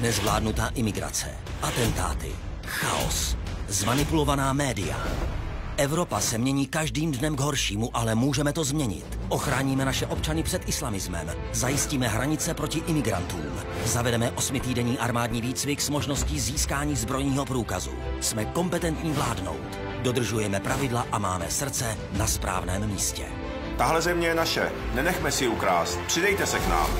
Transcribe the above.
Nezvládnutá imigrace, atentáty, chaos, zmanipulovaná média. Evropa se mění každým dnem k horšímu, ale můžeme to změnit. Ochráníme naše občany před islamismem, zajistíme hranice proti imigrantům, zavedeme osmitýdenní armádní výcvik s možností získání zbrojního průkazu. Jsme kompetentní vládnout, dodržujeme pravidla a máme srdce na správném místě. Tahle země je naše. Nenechme si ji ukrást. Přidejte se k nám.